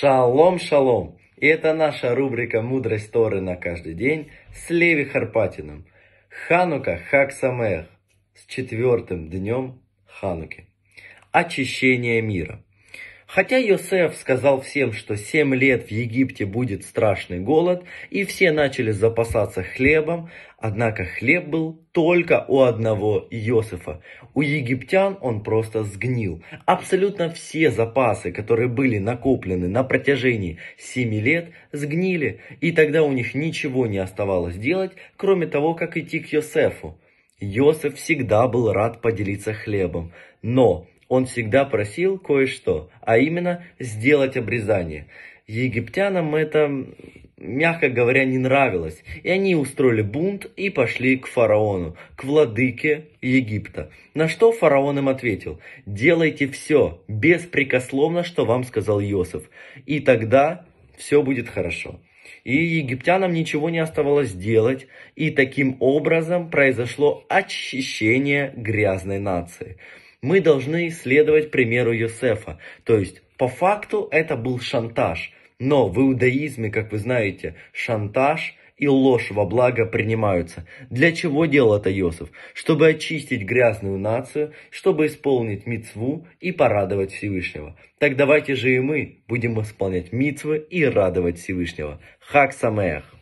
Шалом, шалом! И это наша рубрика «Мудрость Торы на каждый день» с Леви Харпатиным. Ханука Хак Самех с четвертым днем Хануки. Очищение мира. Хотя Йосеф сказал всем, что семь лет в Египте будет страшный голод, и все начали запасаться хлебом, однако хлеб был только у одного Йосефа. У египтян он просто сгнил. Абсолютно все запасы, которые были накоплены на протяжении семи лет, сгнили, и тогда у них ничего не оставалось делать, кроме того, как идти к Йосефу. Йосеф всегда был рад поделиться хлебом, но он всегда просил кое-что, а именно сделать обрезание. Египтянам это, мягко говоря, не нравилось, и они устроили бунт и пошли к фараону, к владыке Египта. На что фараон им ответил, делайте все, беспрекословно, что вам сказал Иосиф, и тогда все будет хорошо. И египтянам ничего не оставалось делать, и таким образом произошло очищение грязной нации мы должны следовать примеру Йосефа. То есть, по факту это был шантаж. Но в иудаизме, как вы знаете, шантаж и ложь во благо принимаются. Для чего делал это Иосиф? Чтобы очистить грязную нацию, чтобы исполнить мицву и порадовать Всевышнего. Так давайте же и мы будем исполнять мицвы и радовать Всевышнего. Хак Самех!